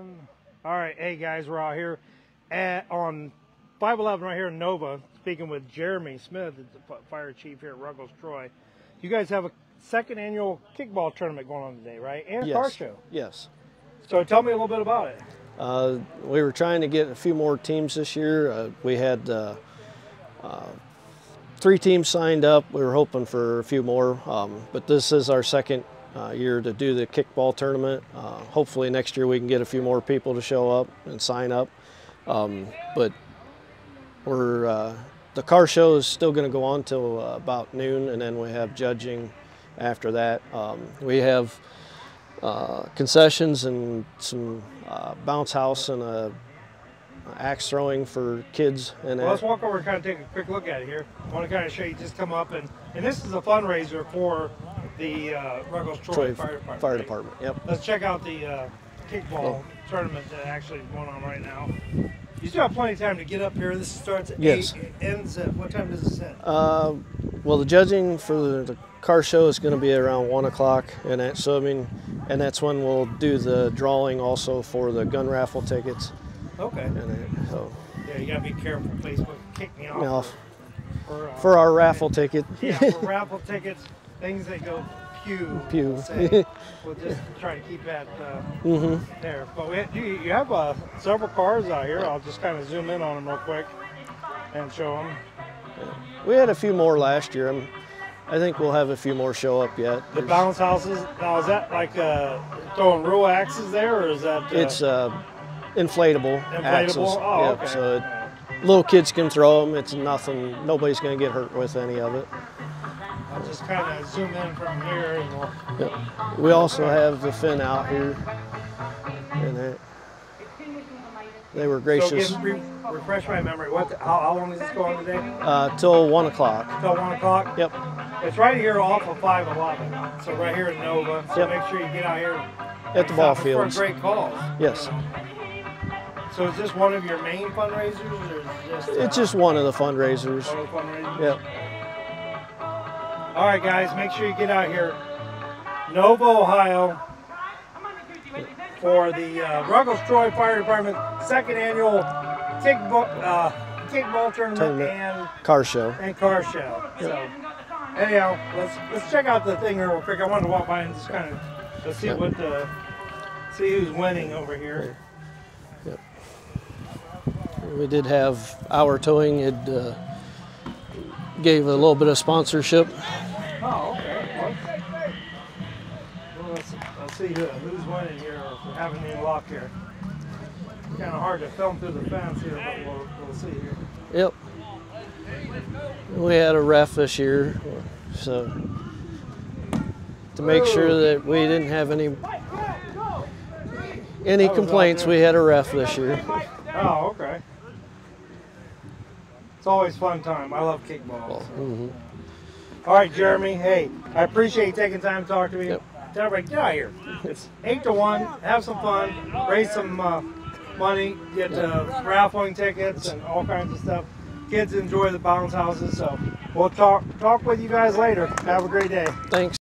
One. All right, hey guys, we're out here at, on 511 right here in Nova, speaking with Jeremy Smith, the fire chief here at Ruggles Troy. You guys have a second annual kickball tournament going on today, right? And a yes. car show. Yes. So tell me a little bit about it. Uh, we were trying to get a few more teams this year. Uh, we had uh, uh three teams signed up. We were hoping for a few more, um, but this is our second uh, year to do the kickball tournament. Uh, hopefully next year we can get a few more people to show up and sign up. Um, but we're uh, the car show is still going to go on till uh, about noon, and then we have judging after that. Um, we have uh, concessions and some uh, bounce house and a axe throwing for kids. And well, let's walk over and kind of take a quick look at it here. I want to kind of show you, just come up and, and this is a fundraiser for the uh, Ruggles Troy, Troy Fire Department. Fire? Department. Yep. Let's check out the uh, kickball Oh. tournament that actually is going on right now. You still have plenty of time to get up here. This starts at Yes. 8, ends at, what time does this end? Uh, well, the judging for the, the car show is going to be around one o'clock, and that, so I mean, and that's when we'll do the drawing also for the gun raffle tickets. Okay. And it, so Yeah, you gotta be careful. Facebook kick me off. now for, uh, for our raffle ticket. yeah, for raffle tickets, things that go pew. Pew. we'll say. we'll just try to keep that uh, hmm there. But we, you, you have uh, several cars out here. I'll just kind of zoom in on them real quick and show them. We had a few more last year. I'm, I think we'll have a few more show up yet. The There's- bounce houses. Now is that like uh, throwing real axes there, or is that? Uh, It's uh, inflatable, Inflatable? axles. Oh, Yep, okay. So it, little kids can throw them. It's nothing. Nobody's going to get hurt with any of it. I'll just kind of zoom in from here, and we'll. Yep. We also have the fin out here, and it, they were gracious So re- refresh my memory. What? How, how long does this go on today? uh, till one o'clock. Till one o'clock. Yep. It's right here off of 511. So right here in Nova. So Yep. make sure you get out here. At the ball for fields. great calls. Yes. So is this one of your main fundraisers, or is it just? It's uh, just one of the fundraisers. one of the fundraisers? Yep. All right, guys, make sure you get out here, Nova, Ohio, for the uh, Ruggles Troy Fire Department second annual kickball, uh, kickball tournament, Tournament. and Car show. and car show. So, anyhow, let's let's check out the thing real quick. I wanted to walk by and just kind of let's see Yep. what the see who's winning over here. Yep. We did have our towing. It uh, gave a little bit of sponsorship. Oh, okay. Well, let's, let's see who, who's winning here or if we're having any luck here. Kind of hard to film through the fence here, but we'll, we'll see here. Yep. We had a ref this year, so to make sure that we didn't have any any complaints, we had a ref this year. Oh, okay. It's always fun time. I love kickball. so. Mhm. All right, Jeremy. Hey, I appreciate you taking time to talk to me. Yep. Tell everybody, get out here. It's eight to one. Have some fun. Raise some uh, money. Get uh, raffling tickets and all kinds of stuff. Kids enjoy the bounce houses. So we'll talk talk with you guys later. Have a great day. Thanks.